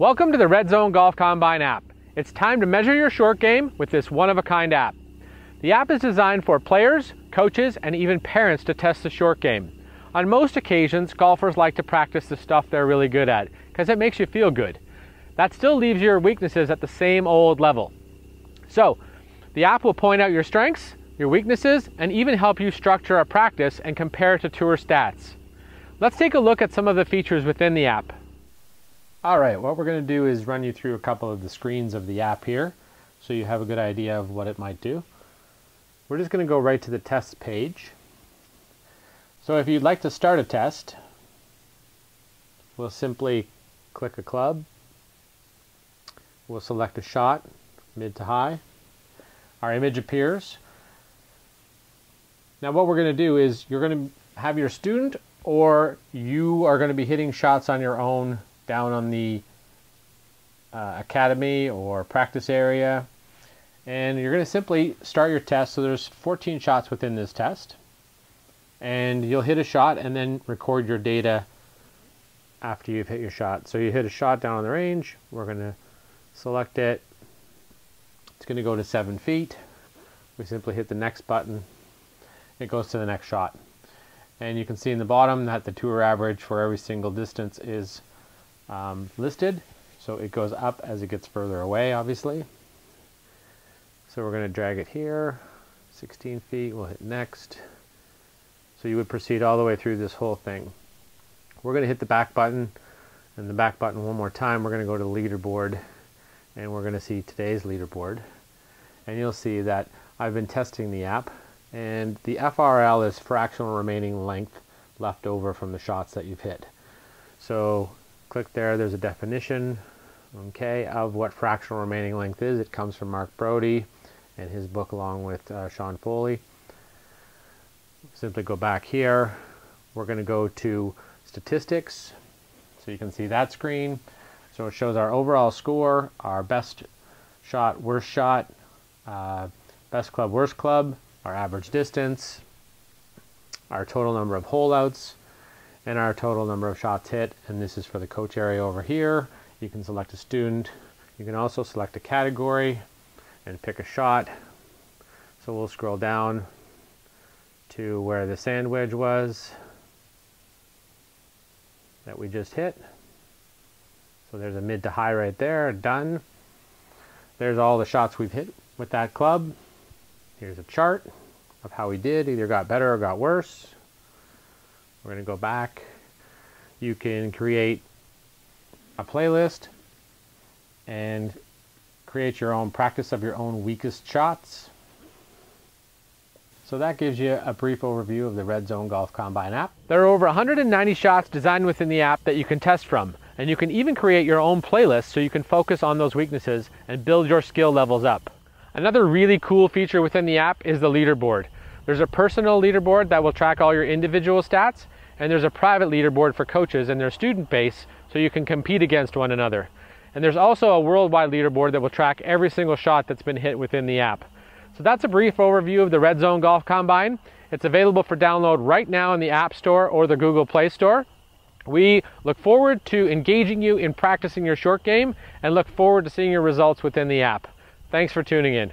Welcome to the Red Zone Golf Combine app. It's time to measure your short game with this one-of-a-kind app. The app is designed for players, coaches, and even parents to test the short game. On most occasions, golfers like to practice the stuff they're really good at because it makes you feel good. That still leaves your weaknesses at the same old level. So, the app will point out your strengths, your weaknesses, and even help you structure a practice and compare it to tour stats. Let's take a look at some of the features within the app. All right, what we're going to do is run you through a couple of the screens of the app here so you have a good idea of what it might do. We're just going to go right to the test page. So if you'd like to start a test, we'll simply click a club. We'll select a shot, mid to high. Our image appears. Now what we're going to do is you're going to have your student or you are going to be hitting shots on your own down on the uh, academy or practice area. And you're going to simply start your test. So there's 14 shots within this test. And you'll hit a shot and then record your data after you've hit your shot. So you hit a shot down on the range. We're going to select it. It's going to go to seven feet. We simply hit the next button. It goes to the next shot. And you can see in the bottom that the tour average for every single distance is um, listed. So it goes up as it gets further away, obviously. So we're going to drag it here, 16 feet, we'll hit next. So you would proceed all the way through this whole thing. We're going to hit the back button and the back button one more time. We're going to go to the leaderboard and we're going to see today's leaderboard. And you'll see that I've been testing the app and the FRL is fractional remaining length left over from the shots that you've hit. So click there, there's a definition, okay, of what fractional remaining length is. It comes from Mark Broadie and his book along with uh, Sean Foley. Simply go back here. We're going to go to statistics. So you can see that screen. So it shows our overall score, our best shot, worst shot, uh, best club, worst club, our average distance, our total number of holeouts, and our total number of shots hit. And this is for the coach area over here. You can select a student. You can also select a category and pick a shot. So we'll scroll down to where the sand wedge was that we just hit. So there's a mid to high right there, done. There's all the shots we've hit with that club. Here's a chart of how we did, either got better or got worse. We're going to go back. You can create a playlist and create your own practice of your own weakest shots. So that gives you a brief overview of the Red Zone Golf Combine app. There are over 190 shots designed within the app that you can test from, and you can even create your own playlist so you can focus on those weaknesses and build your skill levels up. Another really cool feature within the app is the leaderboard. There's a personal leaderboard that will track all your individual stats, and there's a private leaderboard for coaches and their student base so you can compete against one another. And there's also a worldwide leaderboard that will track every single shot that's been hit within the app. So that's a brief overview of the Red Zone Golf Combine. It's available for download right now in the App Store or the Google Play Store. We look forward to engaging you in practicing your short game and look forward to seeing your results within the app. Thanks for tuning in.